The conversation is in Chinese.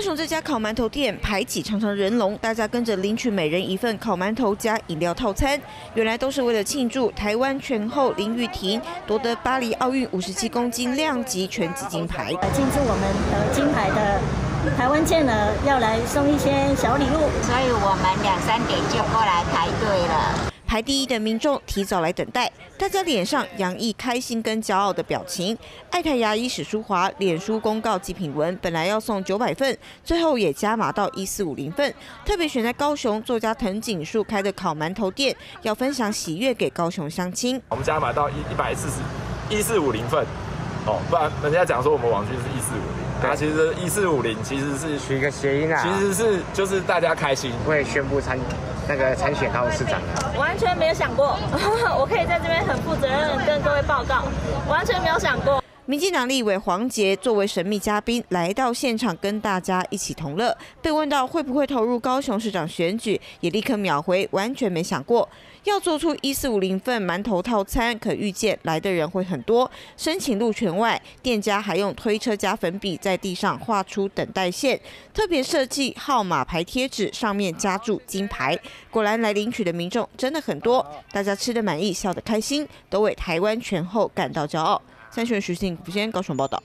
高雄这家烤馒头店排起长长人龙，大家跟着领取每人一份烤馒头加饮料套餐，原来都是为了庆祝台湾拳后林玉婷夺得巴黎奥运五十七公斤量级拳击金牌。庆祝我们得金牌的台湾健儿要来送一些小礼物，所以我们两三点就过来排队了。排第一的民众提早来等待，大家脸上洋溢开心跟骄傲的表情。爱台牙医史淑华脸书公告祭品文，本来要送九百份，最后也加码到一四五零份。特别选在高雄作家藤井树开的烤馒头店，要分享喜悦给高雄乡亲。我们加码到一一百四十一四五零份，哦，不然人家讲说我们网军是一四五零，那其实一四五零其实是取一个谐音啊，其实是就是大家开心会宣布参。那个参选到市长的，完全没有想过，我可以在这边很负责任跟各位报告，完全没有想过。民进党立委黄杰作为神秘嘉宾来到现场，跟大家一起同乐。被问到会不会投入高雄市长选举，也立刻秒回，完全没想过。要做出一四五零份馒头套餐，可预见来的人会很多。申请路权外，店家还用推车加粉笔在地上画出等待线，特别设计号码牌贴纸，上面加注金牌。果然来领取的民众真的很多，大家吃得满意，笑得开心，都为台湾全后感到骄傲。三选徐信福先高雄报道。